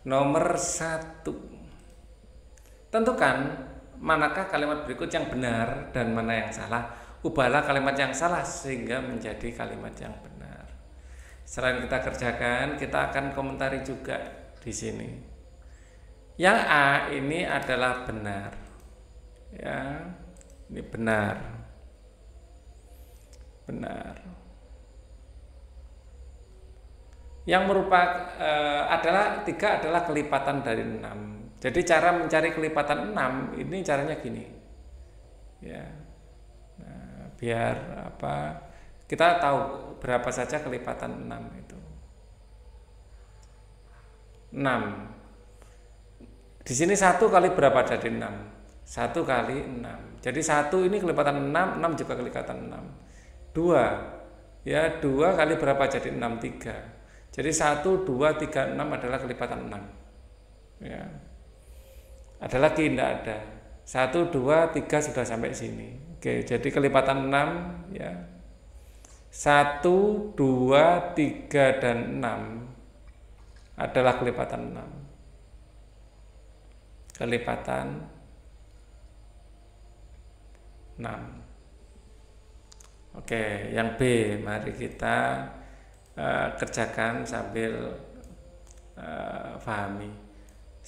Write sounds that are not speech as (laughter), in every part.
Nomor satu, tentukan manakah kalimat berikut yang benar dan mana yang salah. Ubahlah kalimat yang salah sehingga menjadi kalimat yang benar. Selain kita kerjakan, kita akan komentari juga di sini. Yang A ini adalah benar. Ya, ini benar. Benar. Yang merupakan e, adalah tiga adalah kelipatan dari enam. Jadi cara mencari kelipatan enam ini caranya gini. Ya. Nah, biar apa? Kita tahu berapa saja kelipatan enam itu. Enam. Di sini satu kali berapa jadi enam? Satu kali enam. Jadi satu ini kelipatan enam, enam juga kelipatan enam. Dua, ya dua kali berapa jadi enam tiga. Jadi satu, dua, tiga, enam adalah kelipatan enam. Ya, ada lagi tidak ada. Satu, dua, tiga sudah sampai sini. Oke, jadi kelipatan enam ya. Satu, dua, tiga, dan enam adalah kelipatan enam. Kelipatan enam. Oke, yang B, mari kita uh, kerjakan sambil uh, pahami.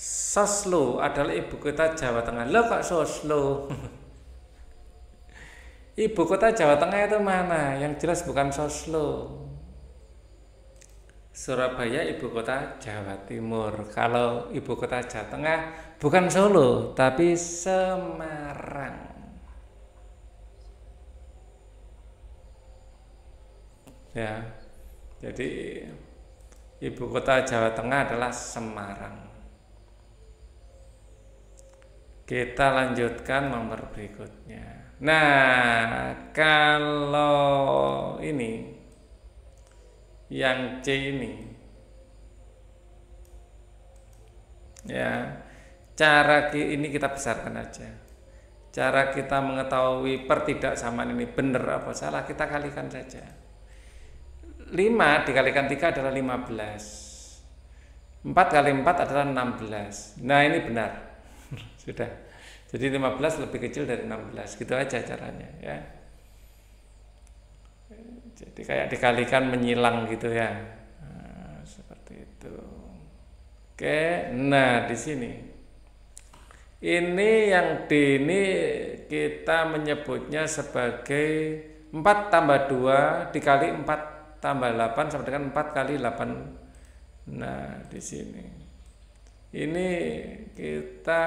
Soslo adalah ibu kota Jawa Tengah. Lo kok Soslo? (laughs) ibu kota Jawa Tengah itu mana? Yang jelas bukan Soslo. Surabaya ibu kota Jawa Timur. Kalau ibu kota Jawa Tengah bukan Solo, tapi Semarang. Ya. Jadi ibu kota Jawa Tengah adalah Semarang. Kita lanjutkan nomor berikutnya. Nah, kalau ini yang C ini ya, cara ini kita besarkan aja. Cara kita mengetahui pertidaksamaan ini benar apa salah kita kalikan saja. 5 dikalikan 3 adalah 15. 4 kali 4 adalah 16. Nah, ini benar. (laughs) Sudah. Jadi 15 lebih kecil dari 16 gitu aja caranya ya. Jadi kayak dikalikan menyilang gitu ya. Nah, seperti itu. Oke nah di sini. Ini yang di ini kita menyebutnya sebagai 4 tambah 2 dikali 4 tambah 8 sama dengan 4 kali 8 nah di sini. Ini kita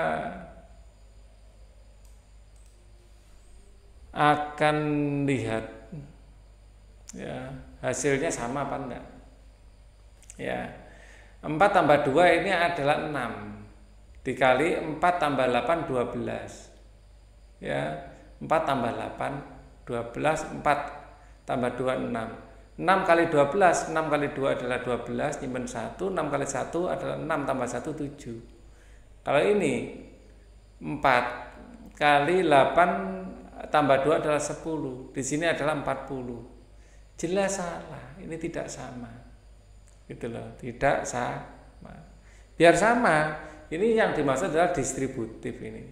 akan lihat ya hasilnya sama apa enggak. Ya 4 tambah 2 ini adalah 6 dikali 4 tambah 8 12 ya 4 tambah 8 12 4 tambah 2 6 6 kali 12 6 kali 2 adalah 12 nyimpen 1 6 kali 1 adalah 6 tambah 1 7 kalau ini 4 kali 8 tambah 2 adalah 10. Di sini adalah 40. Jelas salah. Ini tidak sama. Gitu loh, tidak sama. Biar sama. Ini yang dimaksud adalah distributif ini.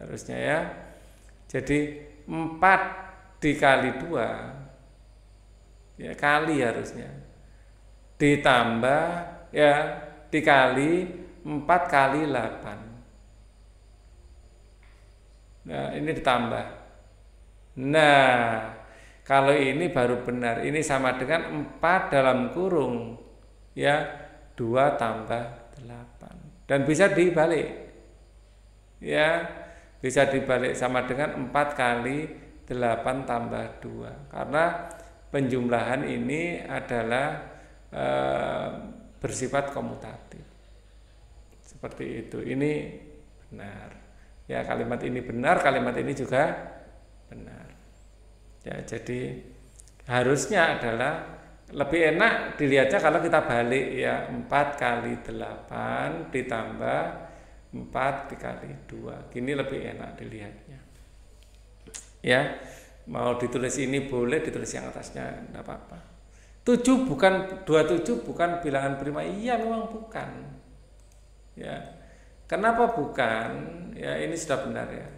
Harusnya ya. Jadi 4 dikali 2 ya kali harusnya. Ditambah ya dikali 4 kali 8. Nah, ini ditambah Nah, kalau ini baru benar. Ini sama dengan 4 dalam kurung. Ya, 2 tambah 8. Dan bisa dibalik. Ya, bisa dibalik sama dengan 4 kali 8 tambah 2. Karena penjumlahan ini adalah e, bersifat komutatif. Seperti itu. Ini benar. Ya, kalimat ini benar, kalimat ini juga benar. Ya, jadi harusnya adalah lebih enak dilihatnya kalau kita balik ya 4 kali 8 ditambah 4 dikali 2 gini lebih enak dilihatnya ya mau ditulis ini boleh ditulis yang atasnya tidak apa-apa 7 bukan 27 bukan bilangan prima iya memang bukan Ya. Kenapa bukan? Ya ini sudah benar ya.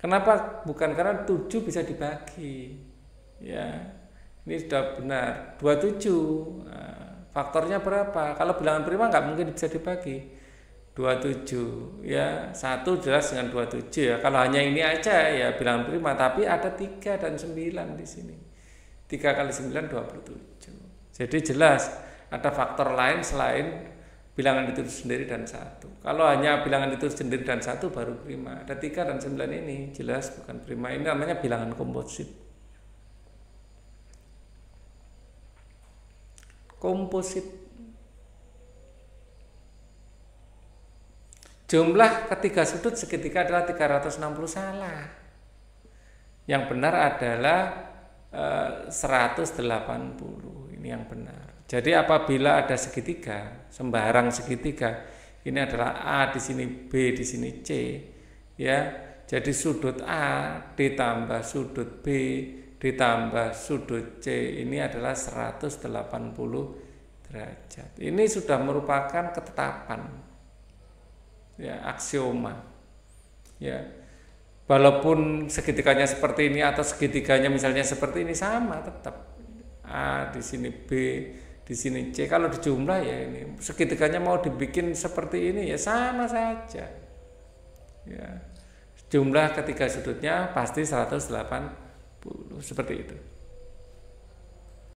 Kenapa bukan? Karena 7 bisa dibagi. Ya. Ini sudah benar. 27. Nah, faktornya berapa? Kalau bilangan prima nggak mungkin bisa dibagi. 27 ya satu jelas dengan 27 ya. Kalau hanya ini aja ya bilangan prima tapi ada tiga dan 9 di sini. 3 kali 9 27 jadi jelas ada faktor lain selain bilangan itu sendiri dan satu. Kalau hanya bilangan itu sendiri dan satu baru prima ada tiga dan 9 ini jelas bukan prima ini namanya bilangan komposit. Komposit Jumlah ketiga sudut segitiga adalah 360 salah. Yang benar adalah e, eh, 180. Ini yang benar. Jadi apabila ada segitiga, sembarang segitiga, ini adalah A di sini B di sini C, ya. Jadi sudut A ditambah sudut B ditambah sudut C ini adalah 180 derajat. Ini sudah merupakan ketetapan ya aksioma. Ya. Walaupun segitiganya seperti ini atau segitiganya misalnya seperti ini sama tetap. A di sini B di sini C. Kalau dijumlah ya ini segitiganya mau dibikin seperti ini ya sama saja. Ya. Jumlah ketiga sudutnya pasti 180 seperti itu